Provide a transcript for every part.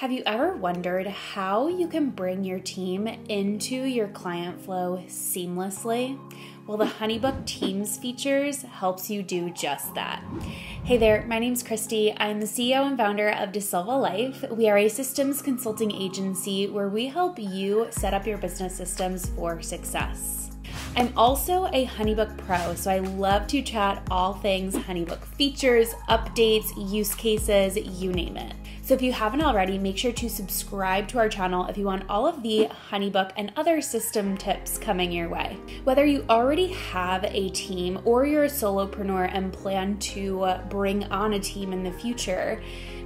Have you ever wondered how you can bring your team into your client flow seamlessly? Well, the Honeybook Teams features helps you do just that. Hey there, my name's Christy. I'm the CEO and founder of DaSilva Life. We are a systems consulting agency where we help you set up your business systems for success. I'm also a Honeybook Pro, so I love to chat all things Honeybook features, updates, use cases, you name it. So if you haven't already, make sure to subscribe to our channel if you want all of the Honeybook and other system tips coming your way. Whether you already have a team or you're a solopreneur and plan to bring on a team in the future,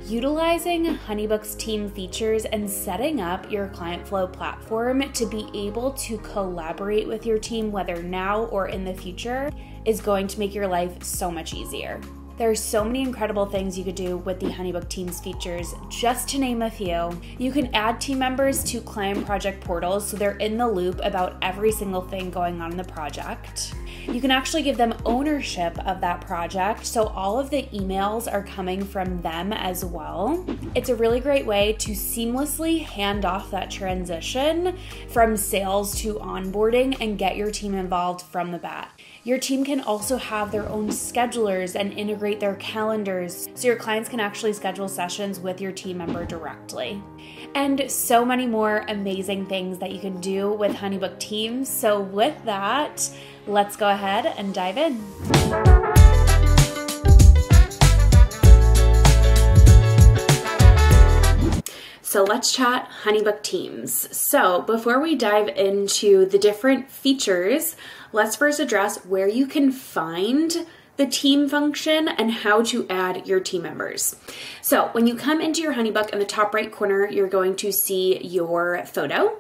utilizing Honeybook's team features and setting up your client flow platform to be able to collaborate with your team, whether now or in the future, is going to make your life so much easier. There are so many incredible things you could do with the Honeybook Teams features. Just to name a few, you can add team members to client project portals so they're in the loop about every single thing going on in the project. You can actually give them ownership of that project so all of the emails are coming from them as well. It's a really great way to seamlessly hand off that transition from sales to onboarding and get your team involved from the bat. Your team can also have their own schedulers and integrate their calendars so your clients can actually schedule sessions with your team member directly. And so many more amazing things that you can do with Honeybook Teams. So, with that, let's go ahead and dive in. So let's chat Honeybook Teams. So before we dive into the different features, let's first address where you can find the team function and how to add your team members. So when you come into your Honeybook in the top right corner, you're going to see your photo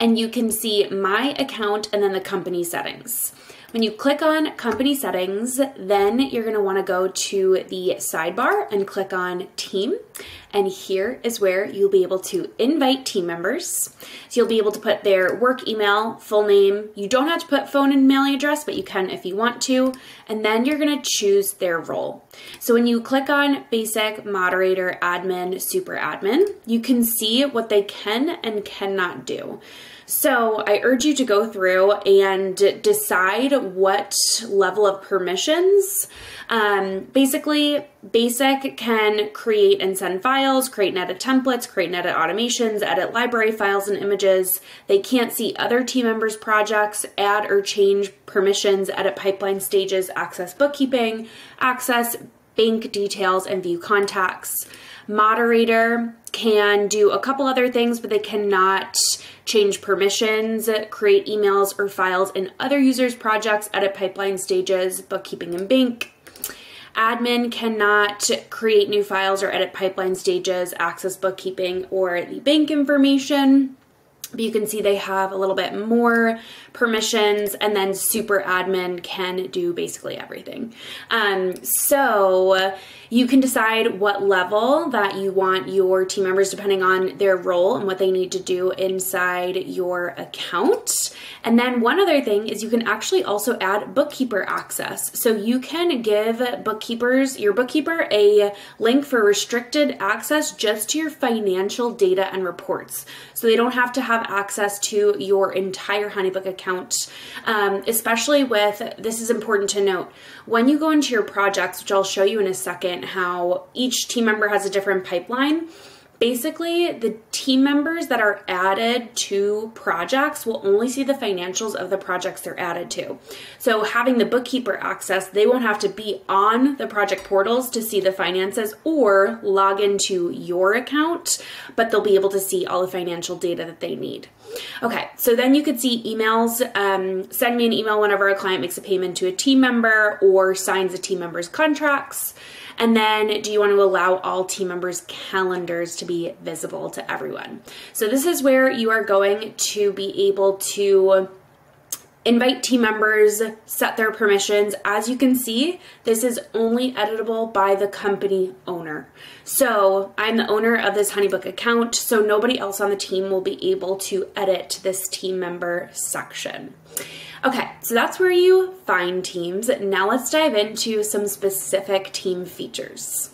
and you can see my account and then the company settings. When you click on company settings, then you're gonna wanna go to the sidebar and click on team. And here is where you'll be able to invite team members. So you'll be able to put their work email, full name. You don't have to put phone and mailing address, but you can if you want to. And then you're gonna choose their role. So when you click on basic, moderator, admin, super admin, you can see what they can and cannot do. So I urge you to go through and decide what level of permissions. Um, basically, Basic can create and send files, create and edit templates, create and edit automations, edit library files and images. They can't see other team members' projects, add or change permissions, edit pipeline stages, access bookkeeping, access bank details, and view contacts. Moderator can do a couple other things, but they cannot change permissions, create emails or files in other users' projects, edit pipeline stages, bookkeeping and bank. Admin cannot create new files or edit pipeline stages, access bookkeeping or the bank information. But you can see they have a little bit more permissions, and then super admin can do basically everything. Um, so you can decide what level that you want your team members depending on their role and what they need to do inside your account. And then one other thing is you can actually also add bookkeeper access. So you can give bookkeepers, your bookkeeper, a link for restricted access just to your financial data and reports. So they don't have to have access to your entire Honeybook account, um, especially with this is important to note when you go into your projects, which I'll show you in a second, how each team member has a different pipeline basically the team members that are added to projects will only see the financials of the projects they're added to. So having the bookkeeper access, they won't have to be on the project portals to see the finances or log into your account, but they'll be able to see all the financial data that they need. Okay, so then you could see emails. Um, send me an email whenever a client makes a payment to a team member or signs a team member's contracts. And then do you want to allow all team members' calendars to be visible to everyone? So this is where you are going to be able to invite team members, set their permissions. As you can see, this is only editable by the company owner. So I'm the owner of this Honeybook account, so nobody else on the team will be able to edit this team member section. Okay, so that's where you find teams. Now let's dive into some specific team features.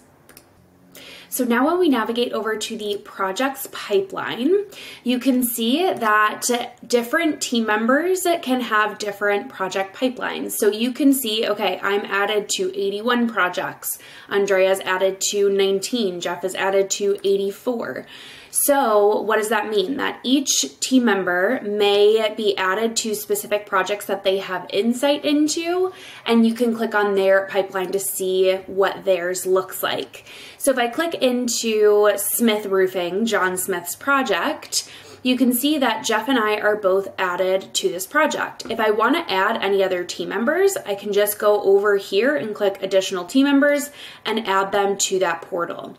So now when we navigate over to the projects pipeline, you can see that different team members can have different project pipelines. So you can see, okay, I'm added to 81 projects. Andrea's added to 19. Jeff is added to 84. So, what does that mean? That each team member may be added to specific projects that they have insight into, and you can click on their pipeline to see what theirs looks like. So, if I click into Smith Roofing, John Smith's project, you can see that Jeff and I are both added to this project. If I want to add any other team members, I can just go over here and click additional team members and add them to that portal.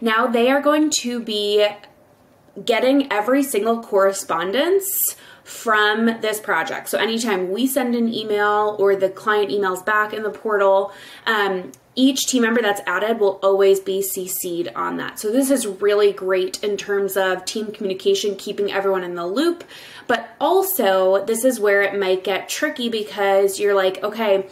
Now they are going to be getting every single correspondence from this project. So anytime we send an email or the client emails back in the portal, um, each team member that's added will always be CC'd on that. So this is really great in terms of team communication, keeping everyone in the loop. But also, this is where it might get tricky because you're like, okay,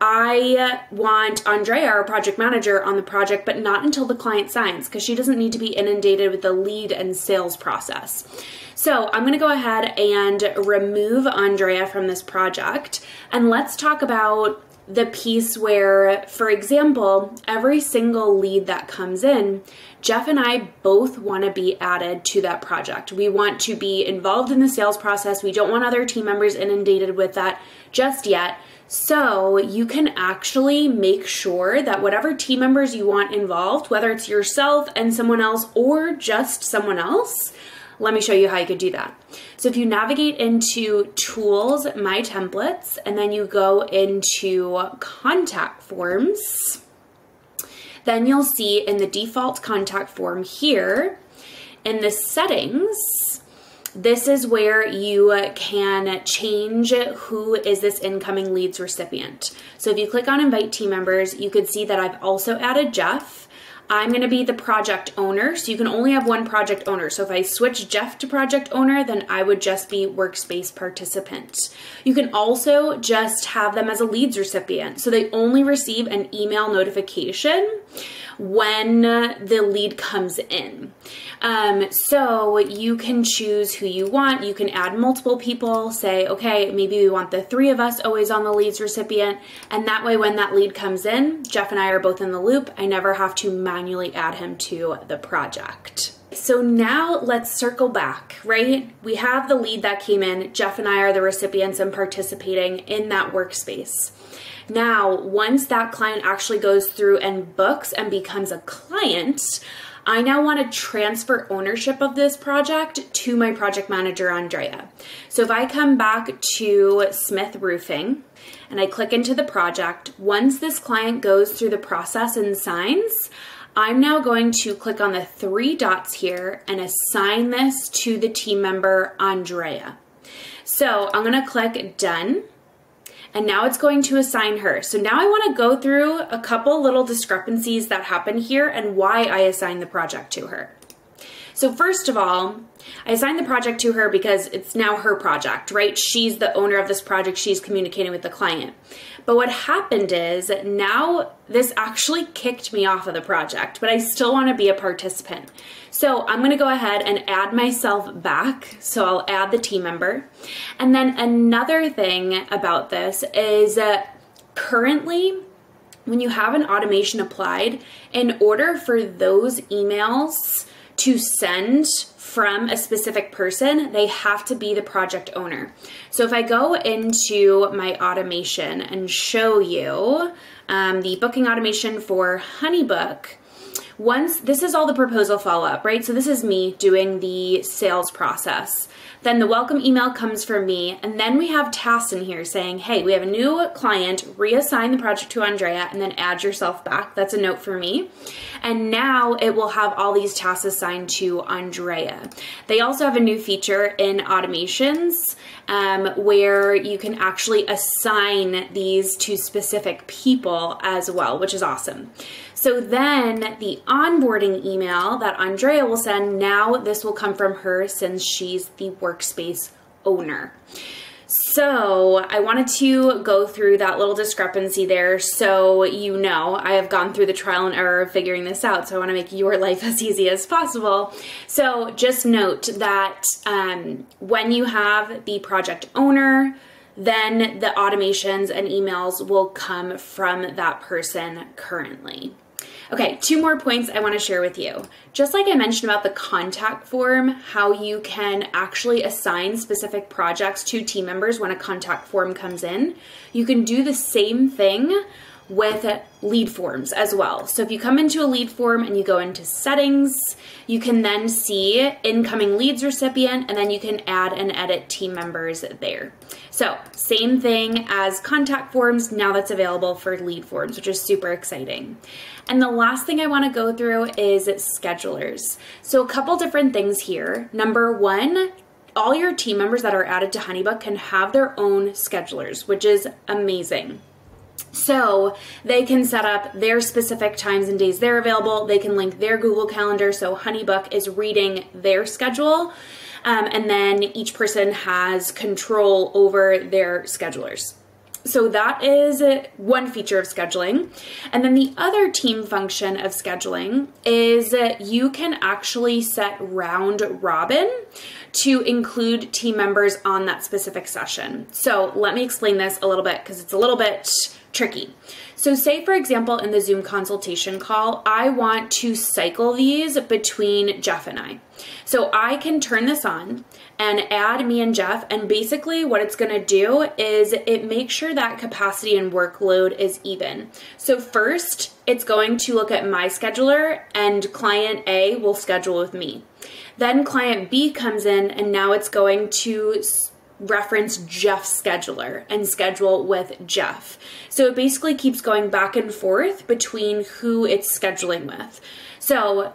I want Andrea, our project manager, on the project, but not until the client signs because she doesn't need to be inundated with the lead and sales process. So I'm going to go ahead and remove Andrea from this project and let's talk about the piece where, for example, every single lead that comes in, Jeff and I both want to be added to that project. We want to be involved in the sales process. We don't want other team members inundated with that just yet. So you can actually make sure that whatever team members you want involved, whether it's yourself and someone else or just someone else, let me show you how you could do that. So if you navigate into Tools, My Templates, and then you go into Contact Forms, then you'll see in the default contact form here, in the settings, this is where you can change who is this incoming leads recipient. So if you click on invite team members, you could see that I've also added Jeff. I'm going to be the project owner, so you can only have one project owner. So if I switch Jeff to project owner, then I would just be workspace participant. You can also just have them as a leads recipient. So they only receive an email notification when the lead comes in. Um, so you can choose who you want. You can add multiple people, say, okay, maybe we want the three of us always on the leads recipient. And that way, when that lead comes in, Jeff and I are both in the loop. I never have to manually add him to the project. So now let's circle back, right? We have the lead that came in. Jeff and I are the recipients and participating in that workspace. Now, once that client actually goes through and books and becomes a client, I now want to transfer ownership of this project to my project manager, Andrea. So if I come back to Smith Roofing and I click into the project, once this client goes through the process and signs, I'm now going to click on the three dots here and assign this to the team member, Andrea. So I'm going to click done and now it's going to assign her. So now I wanna go through a couple little discrepancies that happen here and why I assign the project to her. So first of all, I assigned the project to her because it's now her project, right? She's the owner of this project. She's communicating with the client. But what happened is now this actually kicked me off of the project, but I still want to be a participant. So I'm going to go ahead and add myself back. So I'll add the team member. And then another thing about this is currently when you have an automation applied, in order for those emails to send from a specific person, they have to be the project owner. So if I go into my automation and show you um, the booking automation for HoneyBook, once this is all the proposal follow up, right? So this is me doing the sales process. Then the welcome email comes from me, and then we have tasks in here saying, hey, we have a new client, reassign the project to Andrea, and then add yourself back. That's a note for me. And now it will have all these tasks assigned to Andrea. They also have a new feature in automations um, where you can actually assign these to specific people as well, which is awesome. So then the onboarding email that Andrea will send, now this will come from her since she's the workspace owner. So I wanted to go through that little discrepancy there so you know I have gone through the trial and error of figuring this out. So I want to make your life as easy as possible. So just note that um, when you have the project owner, then the automations and emails will come from that person currently. Okay, two more points I want to share with you. Just like I mentioned about the contact form, how you can actually assign specific projects to team members when a contact form comes in, you can do the same thing with lead forms as well. So if you come into a lead form and you go into settings, you can then see incoming leads recipient and then you can add and edit team members there. So same thing as contact forms, now that's available for lead forms, which is super exciting. And the last thing I wanna go through is schedulers. So a couple different things here. Number one, all your team members that are added to Honeybook can have their own schedulers, which is amazing. So they can set up their specific times and days they're available. They can link their Google Calendar so Honeybook is reading their schedule. Um, and then each person has control over their schedulers. So that is one feature of scheduling. And then the other team function of scheduling is you can actually set round robin to include team members on that specific session. So let me explain this a little bit because it's a little bit tricky. So say for example, in the Zoom consultation call, I want to cycle these between Jeff and I. So I can turn this on and add me and Jeff. And basically what it's gonna do is it makes sure that capacity and workload is even. So first, it's going to look at my scheduler and client A will schedule with me. Then client B comes in and now it's going to reference Jeff's scheduler and schedule with Jeff. So it basically keeps going back and forth between who it's scheduling with. So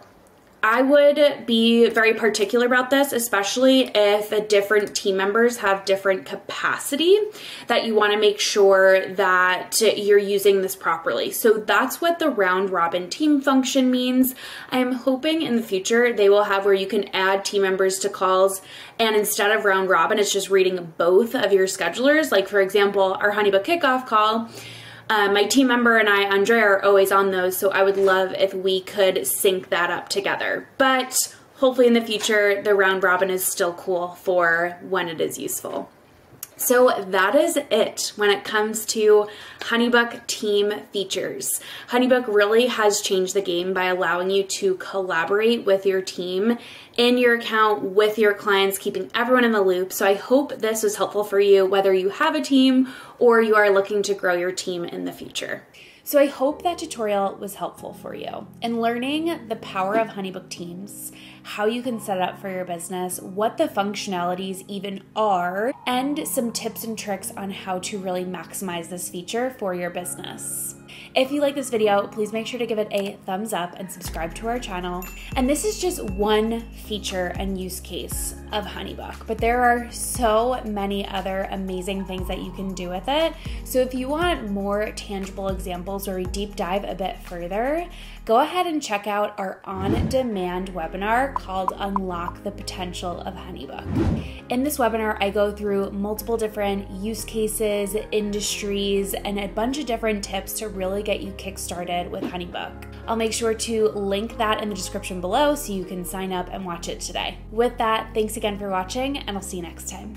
I would be very particular about this, especially if different team members have different capacity, that you want to make sure that you're using this properly. So that's what the round robin team function means. I am hoping in the future they will have where you can add team members to calls and instead of round robin, it's just reading both of your schedulers. Like for example, our Honeybook kickoff call, uh, my team member and I, Andrea, are always on those, so I would love if we could sync that up together. But hopefully in the future, the round robin is still cool for when it is useful. So that is it when it comes to Honeybook team features. Honeybook really has changed the game by allowing you to collaborate with your team in your account with your clients, keeping everyone in the loop. So I hope this was helpful for you, whether you have a team or you are looking to grow your team in the future. So I hope that tutorial was helpful for you in learning the power of Honeybook Teams, how you can set it up for your business, what the functionalities even are, and some tips and tricks on how to really maximize this feature for your business. If you like this video, please make sure to give it a thumbs up and subscribe to our channel. And this is just one feature and use case of Honeybook, but there are so many other amazing things that you can do with it. So if you want more tangible examples or a deep dive a bit further, go ahead and check out our on demand webinar called Unlock the Potential of Honeybook. In this webinar, I go through multiple different use cases, industries, and a bunch of different tips to really get you kickstarted with Honeybook. I'll make sure to link that in the description below so you can sign up and watch it today. With that, thanks again for watching, and I'll see you next time.